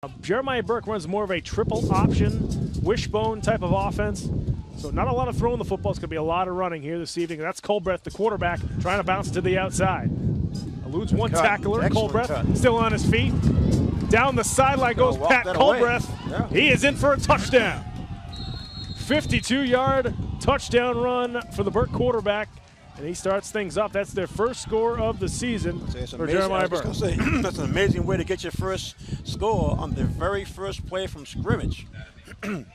Uh, Jeremiah Burke runs more of a triple option, wishbone type of offense. So not a lot of throwing the football. It's going to be a lot of running here this evening. That's Culbreath, the quarterback, trying to bounce to the outside. Eludes one cut. tackler. Excellent Culbreath cut. still on his feet. Down the sideline goes Pat. Culbreath. Yeah. He is in for a touchdown. 52-yard touchdown run for the Burke quarterback. And he starts things up. That's their first score of the season for amazing. Jeremiah Burke. say, that's an amazing way to get your first score on the very first play from scrimmage.